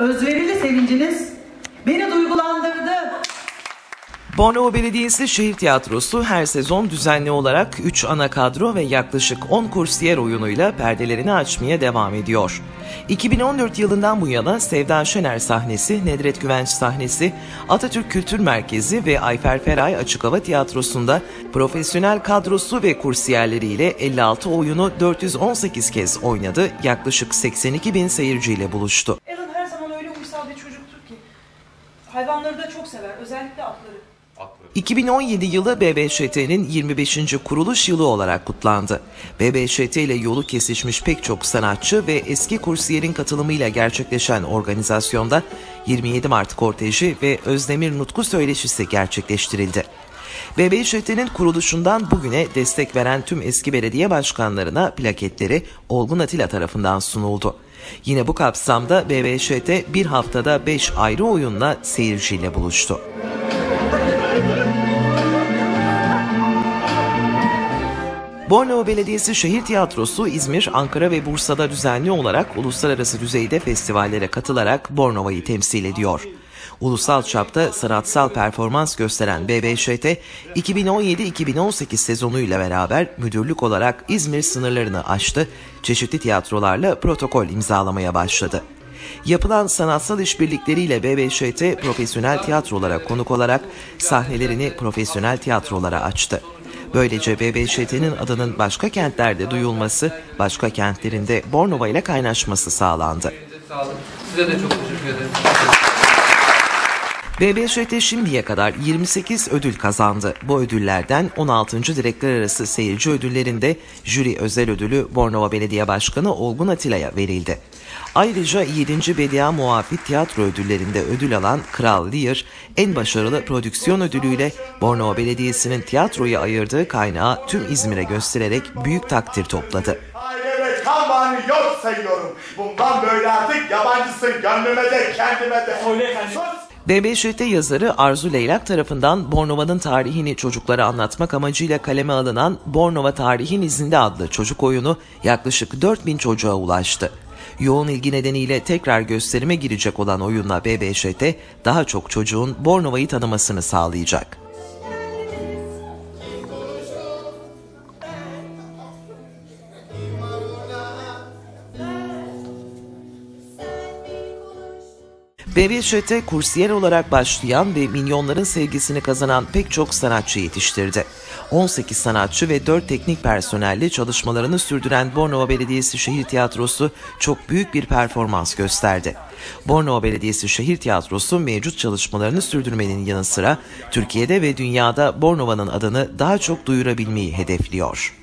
özverili sevinciniz beni duygulandırdı. Bornova Belediyesi Şehir Tiyatrosu her sezon düzenli olarak 3 ana kadro ve yaklaşık 10 kursiyer oyunuyla perdelerini açmaya devam ediyor. 2014 yılından bu yana Sevda Şener sahnesi, Nedret Güvenç sahnesi, Atatürk Kültür Merkezi ve Ayfer Feray Açık Hava Tiyatrosu'nda profesyonel kadrosu ve kursiyerleriyle 56 oyunu 418 kez oynadı, yaklaşık 82 bin seyirciyle buluştu. Uysal bir çocuktur ki. Hayvanları da çok sever, özellikle atları. 2017 yılı BBŞT'nin 25. kuruluş yılı olarak kutlandı. BBŞT ile yolu kesişmiş pek çok sanatçı ve eski kursiyerin katılımıyla gerçekleşen organizasyonda 27 Mart korteji ve Özdemir Nutku söyleşisi gerçekleştirildi. BBŞT'nin kuruluşundan bugüne destek veren tüm eski belediye başkanlarına plaketleri Olgun Atilla tarafından sunuldu. Yine bu kapsamda BBŞT bir haftada 5 ayrı oyunla seyirciyle buluştu. Bornova Belediyesi Şehir Tiyatrosu İzmir, Ankara ve Bursa'da düzenli olarak uluslararası düzeyde festivallere katılarak Bornova'yı temsil ediyor. Ulusal çapta sanatsal performans gösteren BBŞT, 2017-2018 sezonuyla beraber müdürlük olarak İzmir sınırlarını aştı, çeşitli tiyatrolarla protokol imzalamaya başladı. Yapılan sanatsal işbirlikleriyle BBŞT profesyonel tiyatrolara konuk olarak sahnelerini profesyonel tiyatrolara açtı. Böylece BBŞT'nin adının başka kentlerde duyulması, başka kentlerinde Bornova ile kaynaşması sağlandı. Size de çok teşekkür ederim. BBŞT şimdiye kadar 28 ödül kazandı. Bu ödüllerden 16. Direkler Arası Seyirci Ödülleri'nde jüri özel ödülü Bornova Belediye Başkanı Olgun Atilla'ya verildi. Ayrıca 7. Bedia Muafit Tiyatro Ödülleri'nde ödül alan Kral Lear, en başarılı prodüksiyon ödülüyle Bornova Belediyesi'nin tiyatroya ayırdığı kaynağı tüm İzmir'e göstererek büyük takdir topladı. Bağını yok sayıyorum. Bundan böyle artık yabancısın gönlüme de kendime de. Öyle efendim. BBŞT yazarı Arzu Leylak tarafından Bornova'nın tarihini çocuklara anlatmak amacıyla kaleme alınan Bornova Tarihin İzinde adlı çocuk oyunu yaklaşık 4000 çocuğa ulaştı. Yoğun ilgi nedeniyle tekrar gösterime girecek olan oyunla BBŞT daha çok çocuğun Bornova'yı tanımasını sağlayacak. BBŞT kursiyer olarak başlayan ve milyonların sevgisini kazanan pek çok sanatçı yetiştirdi. 18 sanatçı ve 4 teknik personelle çalışmalarını sürdüren Bornova Belediyesi Şehir Tiyatrosu çok büyük bir performans gösterdi. Bornova Belediyesi Şehir Tiyatrosu mevcut çalışmalarını sürdürmenin yanı sıra Türkiye'de ve dünyada Bornova'nın adını daha çok duyurabilmeyi hedefliyor.